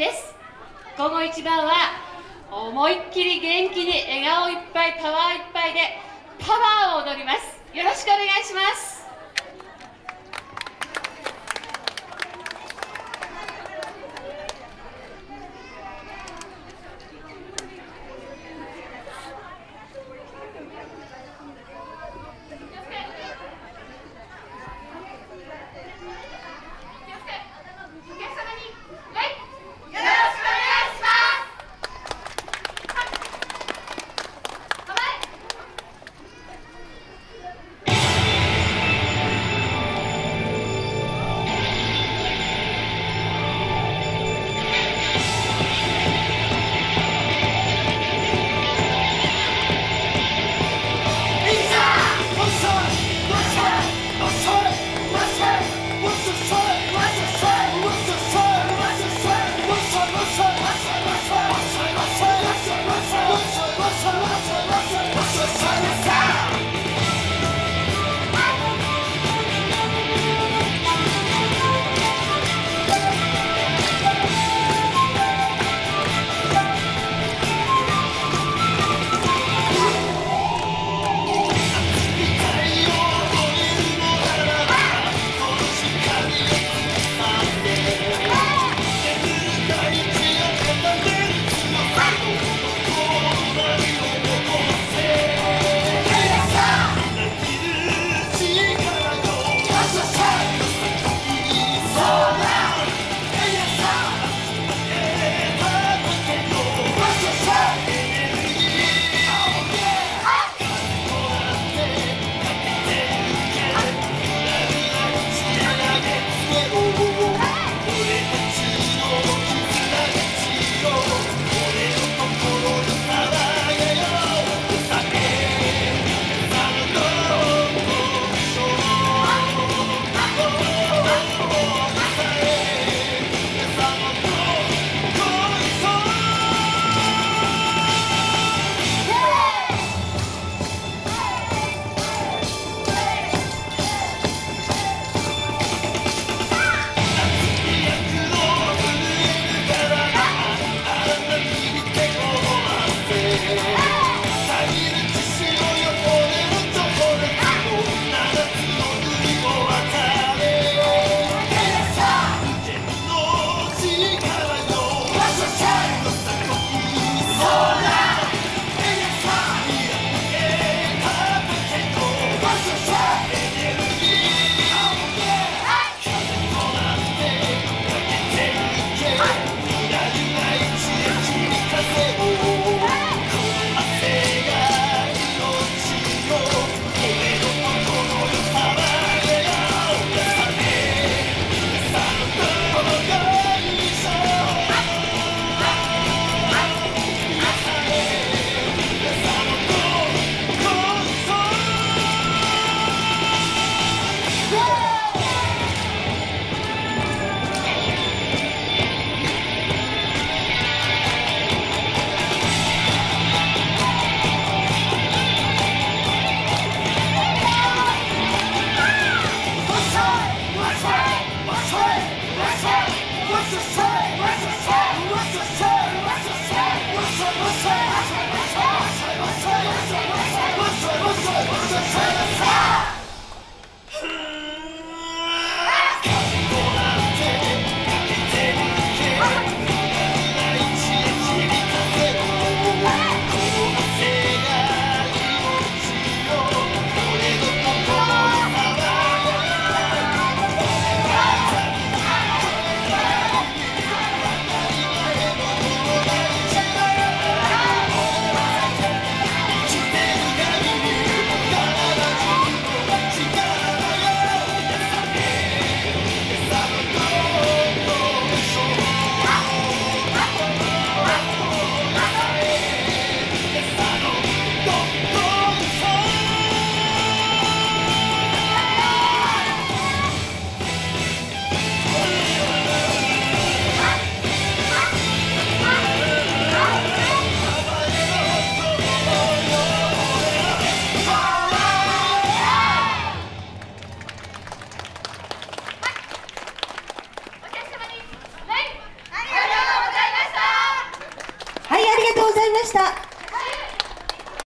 です。午後一番は思いっきり元気に笑顔いっぱいパワーいっぱいでパワーを踊ります。よろしくお願いします。What's the, what's the, what's the,